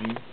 you